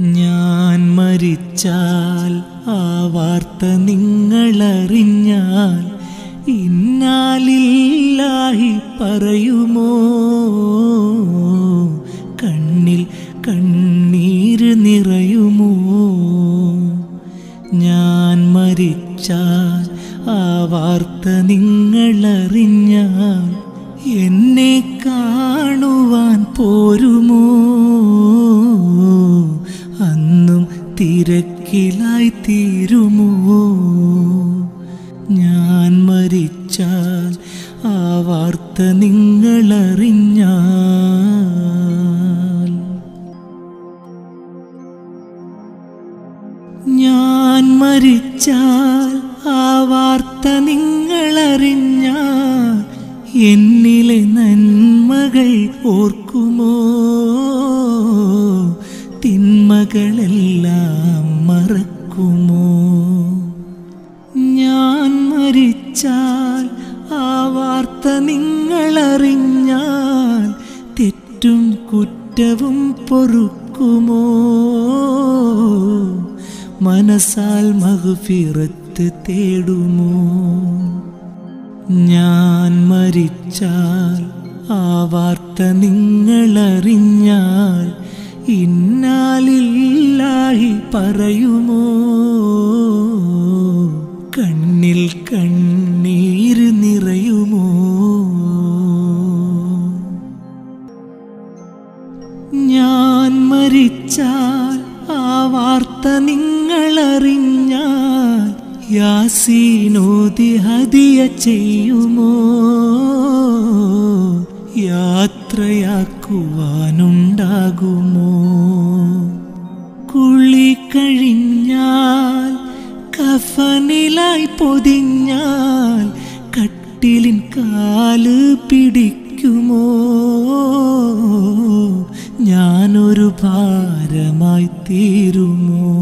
ഞാൻ മരിച്ചാൽ ആ വാർത്ത നിങ്ങളറിഞ്ഞാൽ ഇന്നാലില്ലാഹി പറയുമോ? കണ്ണിൽ കണ്ണീര് നിറയുമോ? ഞാൻ മരിച്ചാൽ ആ വാർത്ത നിങ്ങളറിഞ്ഞാൽ എന്നെ വാർത്ത നിങ്ങളറിഞ്ഞ ഞാൻ മരിച്ചാൽ ആ വാർത്ത നിങ്ങളറിഞ്ഞ എന്നിലെ നന്മകൾ ഓർക്കുമോ? തിന്മകളെല്ലാം മറക്കുമോ? ഞാൻ മരിച്ചാൽ ആ വാർത്ത നിങ്ങളറിഞ്ഞാൽ തെറ്റും കുറ്റവും പൊറുക്കുമോ? മനസ്സാൽ മഹുഫിറത്ത് തേടുമോ? ഞാൻ മരിച്ചാൽ ആ വാർത്ത നിങ്ങളറിഞ്ഞാൽ ഇന്നാലില്ലാഹി പറയുമോ? കണ്ണിൽ കണ്ണീര് മരിച്ചാൽ ആ വാർത്ത നിങ്ങളറിഞ്ഞാൽ യാസീനോതി ഹതിയ ചെയ്യുമോ? യാത്രയാക്കുവാനുണ്ടാകുമോ? കുളി കഴിഞ്ഞാൽ കഫനിലായി പൊതിഞ്ഞാൽ കട്ടിലിൻ കാൽ പിടിക്കുമോ? ഞാനൊരു ഭാരമായി തീരുമോ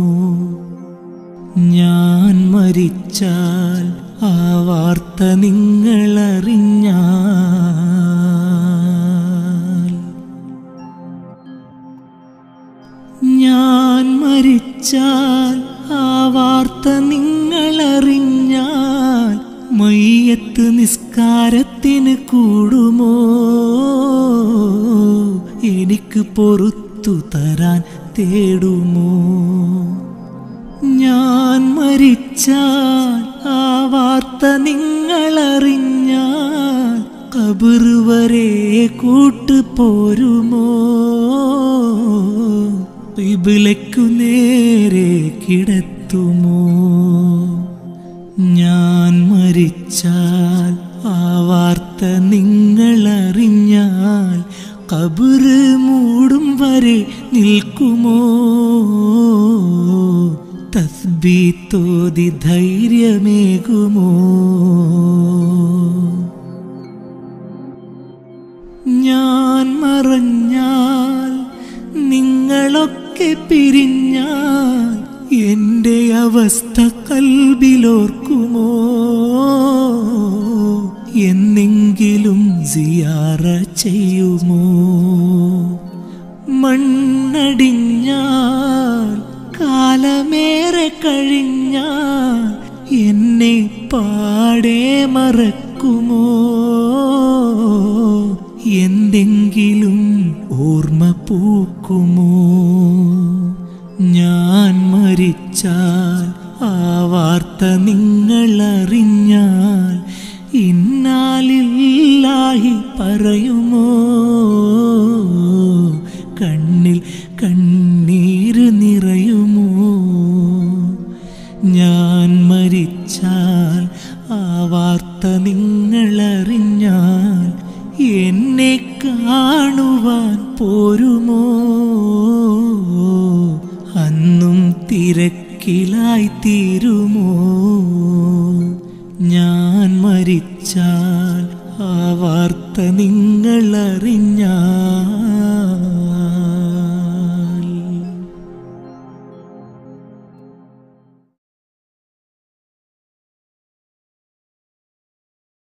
ഞാൻ മരിച്ചാൽ ആ വാർത്ത നിങ്ങളറിഞ്ഞാൽ. ഞാൻ മരിച്ചാൽ ആ വാർത്ത നിങ്ങളറിഞ്ഞാൽ മയ്യത്ത് നിസ്കാരത്തിന് കൂടുമോ പൊറത്തു തരാൻ തേടുമോ? ഞാൻ മരിച്ചാൽ ആ വാർത്ത നിങ്ങളറിഞ്ഞാൽ കബർ വരെ കൂട്ടുപോരുമോ ഇബിലയ്ക്കു നേരെ കിടത്തുമോ? ഞാൻ മരിച്ചാൽ നിൽക്കുമോ? തസ്ബീത്തോതി ധൈര്യമേകുമോ? ഞാൻ മറഞ്ഞാൽ നിങ്ങളൊക്കെ പിരിഞ്ഞാൽ എന്റെ അവസ്ഥ കൽബിലോർക്കുമോ? എന്നെങ്കിലും സിയാറ ചെയ്യുമോ മണ്ണടിഞ്ഞാൽ കാലമേറെ കഴിഞ്ഞാൽ എന്നെ പാടെ മറക്കുമോ? എന്തെങ്കിലും ഓർമ്മ പൂക്കുമോ? ഞാൻ മരിച്ചാൽ ആ വാർത്ത നിങ്ങൾ അറിഞ്ഞാൽ ഇന്നാലില്ലാഹി പറയുമോ? കണ്ണിൽ കണ്ണീര് നിറയുമോ? ഞാൻ മരിച്ചാൽ ആ വാർത്ത നിങ്ങളറിഞ്ഞാൽ എന്നെ കാണുവാൻ പോരുമോ? അന്നും തിരക്കിലായി തീരുമോ? ഞാൻ മരിച്ചാൽ ആ വാർത്ത നിങ്ങളറിഞ്ഞാൽ